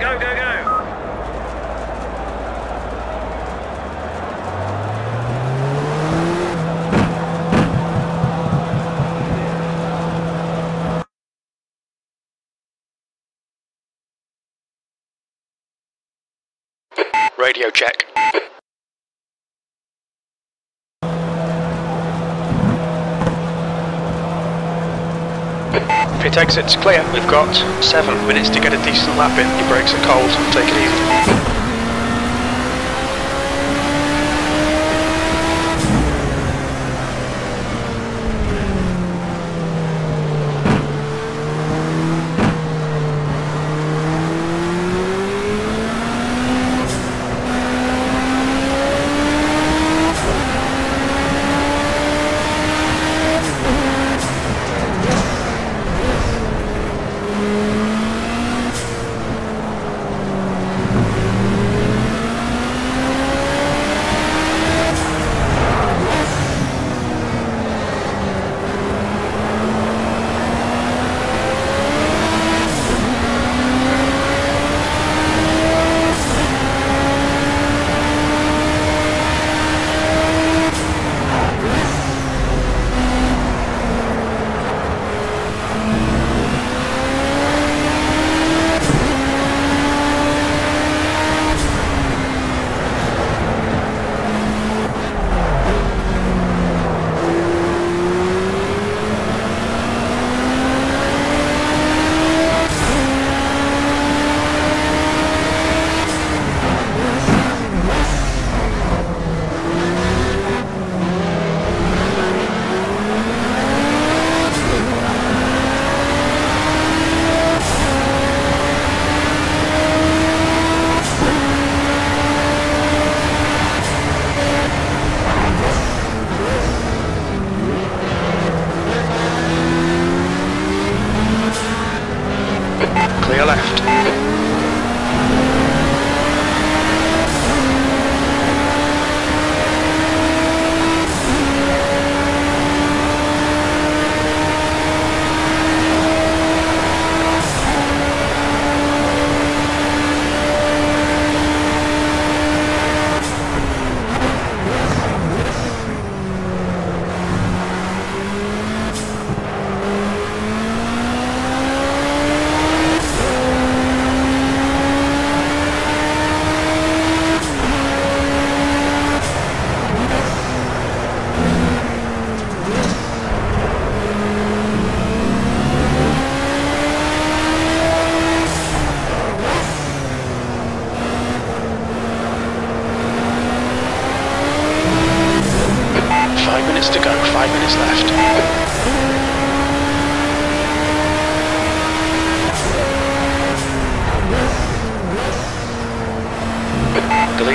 Go, go, go! Pit exit's clear. We've got seven minutes to get a decent lap in. Your brakes are cold. Take it easy.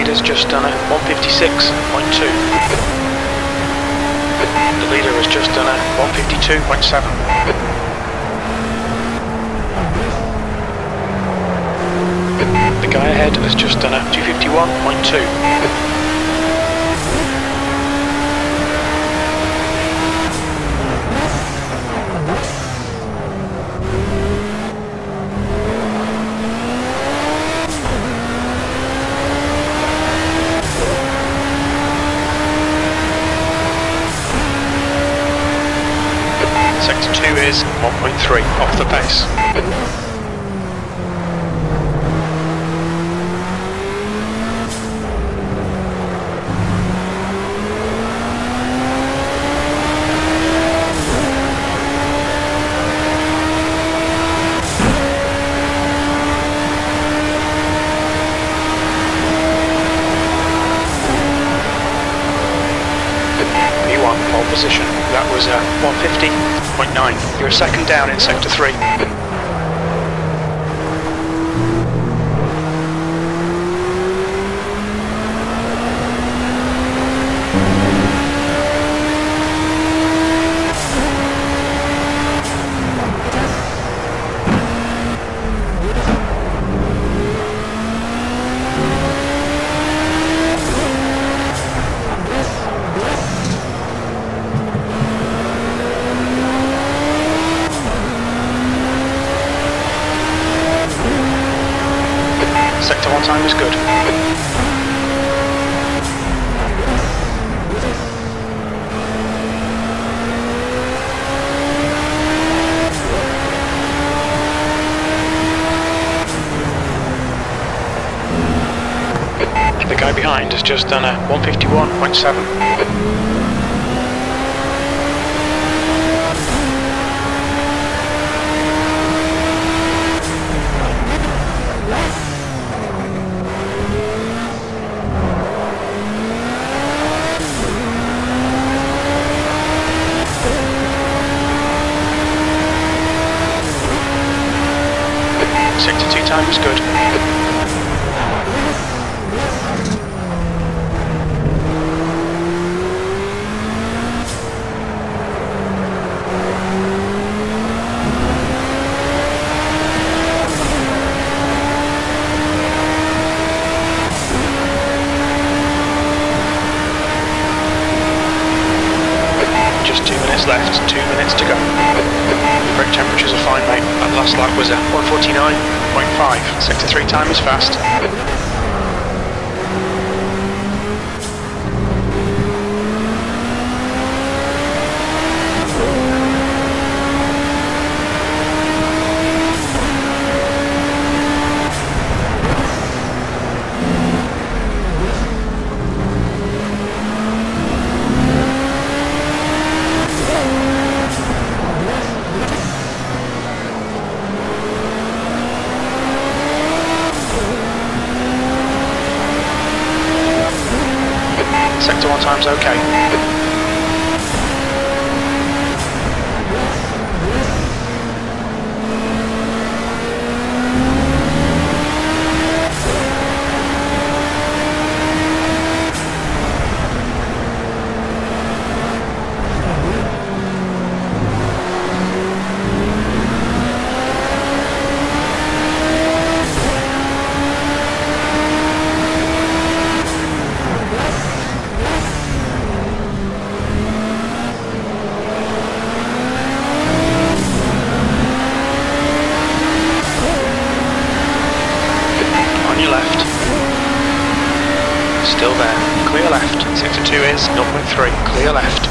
Leader's just done a 156.2. The leader has just done a 152.7. The guy ahead has just done a 251.2. is 1.3 off the pace. position. That was uh, 150. You're a second down in Sector 3. Behind has just done a 151.7. Sector 2 time is good. Left, two minutes to go. Brake temperatures are fine, mate. That last lap was a 149.5. Sector 3 time is fast. Sector 1 time's okay. On your left. Still there. Clear left. Sector 2 is 0.3. Clear left.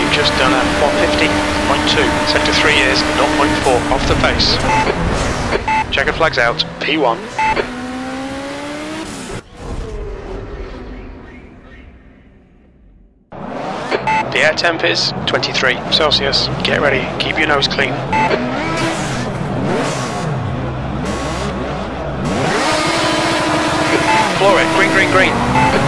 You've just done a 150.2. Sector 3 is 0.4 off the pace. Checker flags out. P1. The air temp is 23 Celsius. Get ready. Keep your nose clean. Floor it. Green, green, green.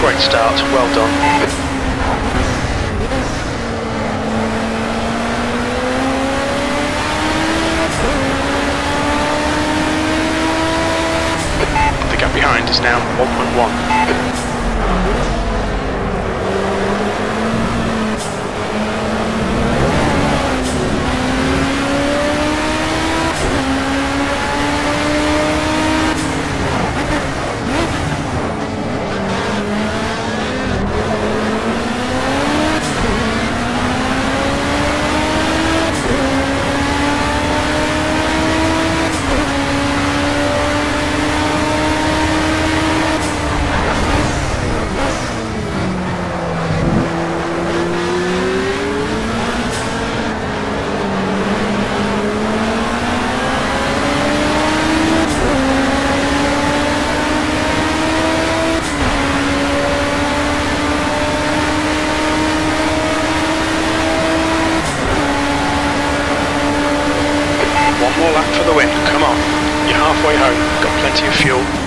Great start. Well done. The gap behind is now 1.1. for the win. Come on. You're halfway home. Got plenty of fuel.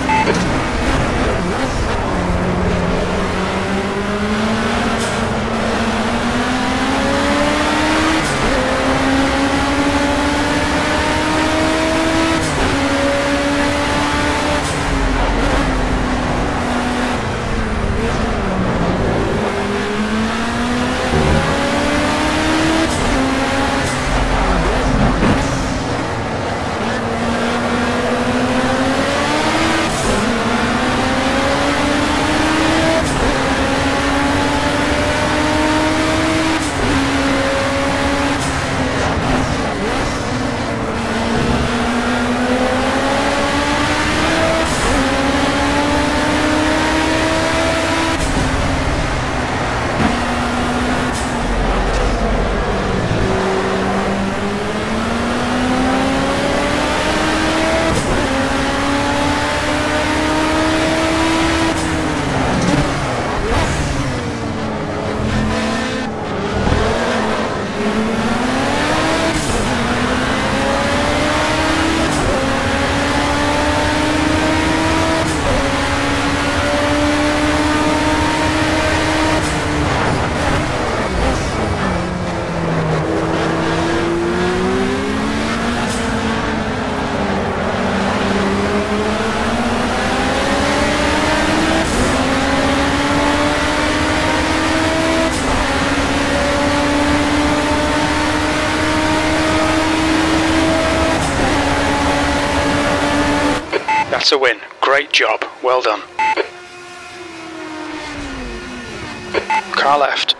That's a win. Great job. Well done. Car left.